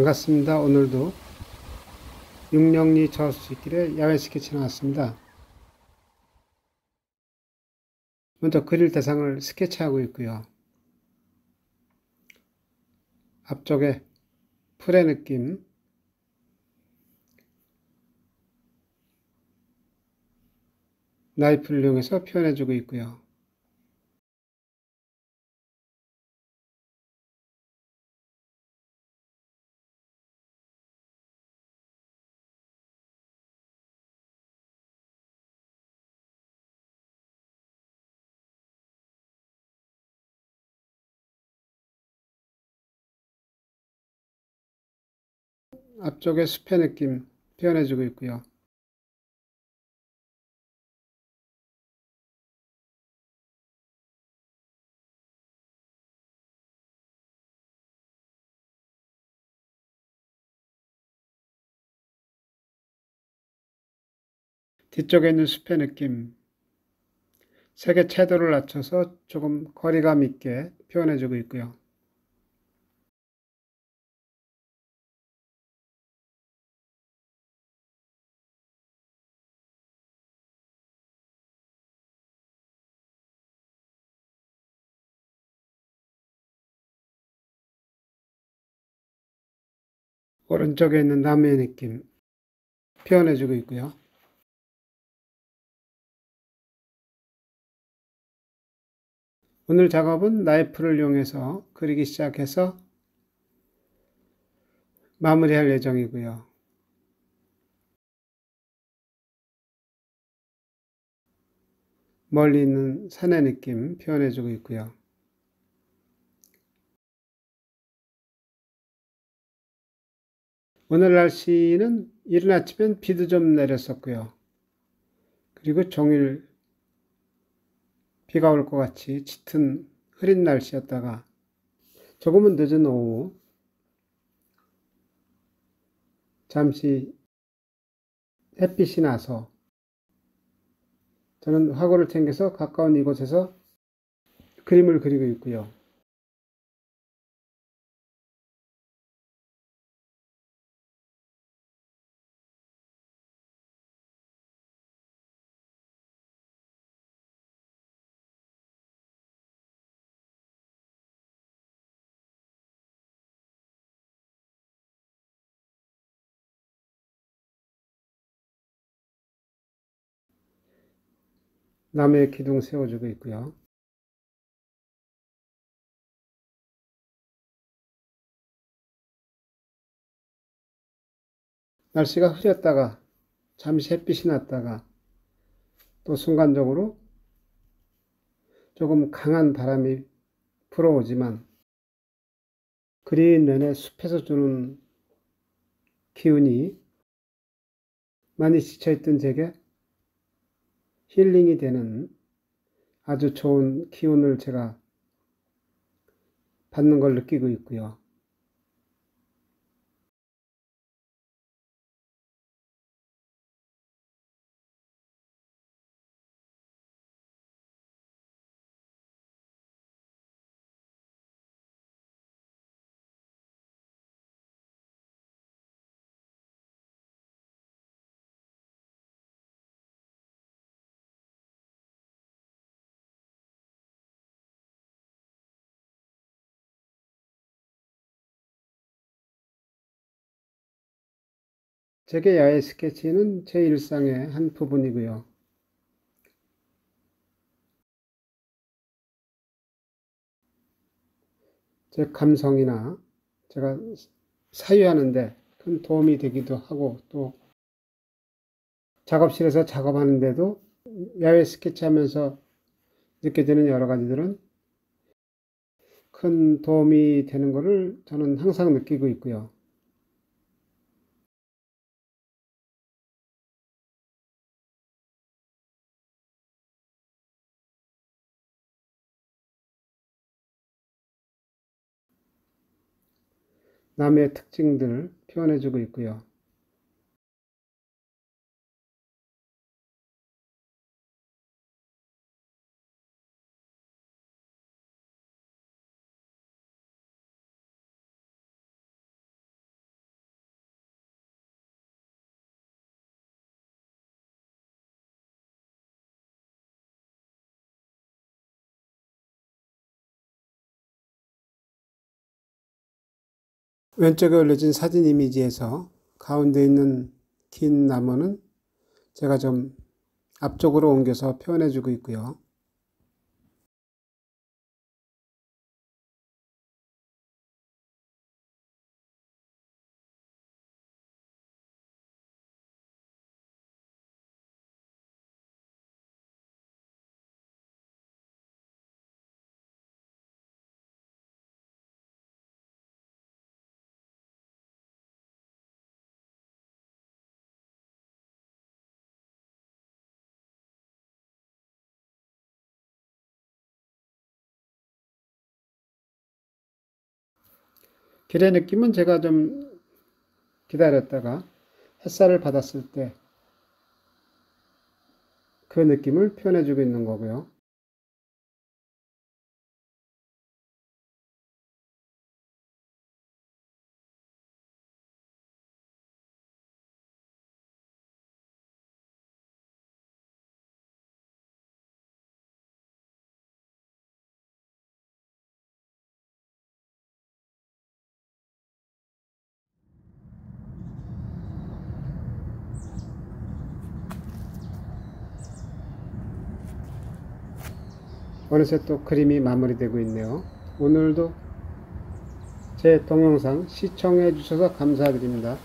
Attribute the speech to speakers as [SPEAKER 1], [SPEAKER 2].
[SPEAKER 1] 반갑습니다. 오늘도 육령리 저수지길에 야외 스케치 나왔습니다. 먼저 그릴 대상을 스케치하고 있고요. 앞쪽에 풀의 느낌, 나이프를 이용해서 표현해주고 있고요. 앞쪽에 숲의 느낌 표현해주고 있고요. 뒤쪽에 있는 숲의 느낌, 색의 채도를 낮춰서 조금 거리감 있게 표현해주고 있고요. 오른쪽에 있는 나무의 느낌 표현해주고 있고요. 오늘 작업은 나이프를 이용해서 그리기 시작해서 마무리할 예정이고요. 멀리 있는 산의 느낌 표현해주고 있고요. 오늘 날씨는 이른 아침엔 비도 좀 내렸었고요. 그리고 종일 비가 올 것 같이 짙은 흐린 날씨였다가 조금은 늦은 오후 잠시 햇빛이 나서 저는 화구를 챙겨서 가까운 이곳에서 그림을 그리고 있고요. 나무의 기둥 세워주고 있고요. 날씨가 흐렸다가 잠시 햇빛이 났다가 또 순간적으로 조금 강한 바람이 불어오지만 그린 내내 숲에서 주는 기운이 많이 지쳐있던 제게 힐링이 되는 아주 좋은 기운을 제가 받는 걸 느끼고 있고요. 제게 야외 스케치는 제 일상의 한 부분이고요. 제 감성이나 제가 사유하는데 큰 도움이 되기도 하고 또 작업실에서 작업하는데도 야외 스케치 하면서 느껴지는 여러 가지들은 큰 도움이 되는 것을 저는 항상 느끼고 있고요. 남의 특징들 표현해주고 있고요. 왼쪽에 올려진 사진 이미지에서 가운데 있는 긴 나무는 제가 좀 앞쪽으로 옮겨서 표현해 주고 있고요. 길의 느낌은 제가 좀 기다렸다가 햇살을 받았을 때 그 느낌을 표현해 주고 있는 거고요. 어느새 또 그림이 마무리되고 있네요. 오늘도 제 동영상 시청해 주셔서 감사드립니다.